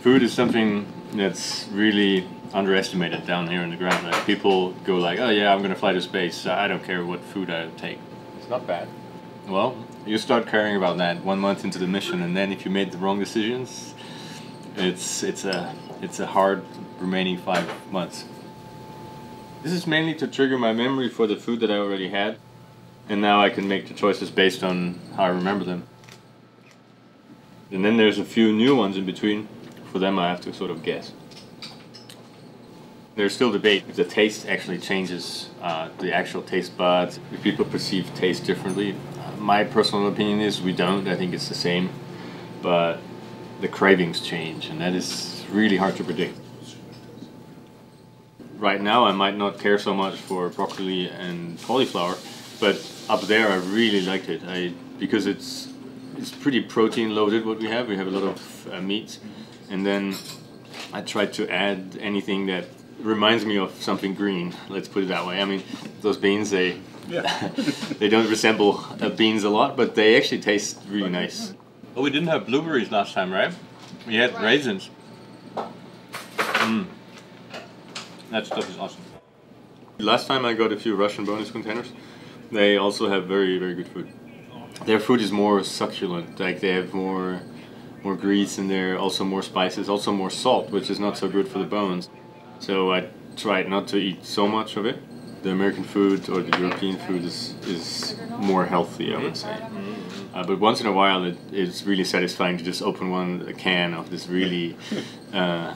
Food is something that's really underestimated down here in the ground. Like people go like, "Oh yeah, I'm gonna fly to space. I don't care what food I take." It's not bad. Well, you start caring about that one month into the mission, and then if you made the wrong decisions, it's it's a it's a hard remaining five months. This is mainly to trigger my memory for the food that I already had, and now I can make the choices based on how I remember them. And then there's a few new ones in between. For them, I have to sort of guess. There's still debate if the taste actually changes uh, the actual taste buds, if people perceive taste differently. my personal opinion is we don't. I think it's the same, but the cravings change, and that is really hard to predict. Right now, I might not care so much for broccoli and cauliflower, but up there, I really liked it. I because it's it's pretty protein loaded. What we have, we have a lot of uh, and then I try to add anything that reminds me of something green. Let's put it that way. I mean, those beans they yeah. they don't resemble uh, beans a lot, but they actually taste really nice. Oh, we didn't have blueberries last time, right? We had raisins. Mm. That stuff is awesome. Last time I got a few Russian bonus containers. They also have very very good food. Their food is more succulent. Like they have more more grease in there, also more spices, also more salt, which is not so good for the bones. So I tried not to eat so much of it. The American food or the European food is, is more healthy, I would say. Uh, but once in a while, it, it's really satisfying to just open one a can of this really uh,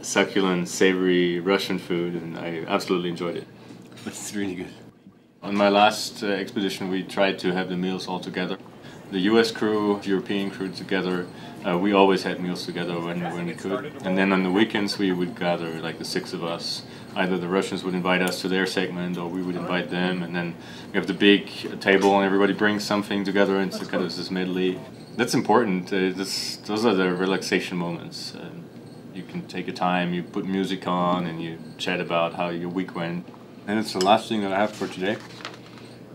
succulent, savory Russian food, and I absolutely enjoyed it. It's really good. On my last uh, expedition, we tried to have the meals all together the US crew, European crew together. Uh, we always had meals together when, when we could. And then on the weekends, we would gather, like the six of us. Either the Russians would invite us to their segment or we would invite them. And then we have the big table and everybody brings something together and it's kind of this medley. That's important. Uh, this, those are the relaxation moments. Uh, you can take a time, you put music on, and you chat about how your week went. And it's the last thing that I have for today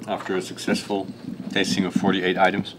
after a successful tasting of 48 items.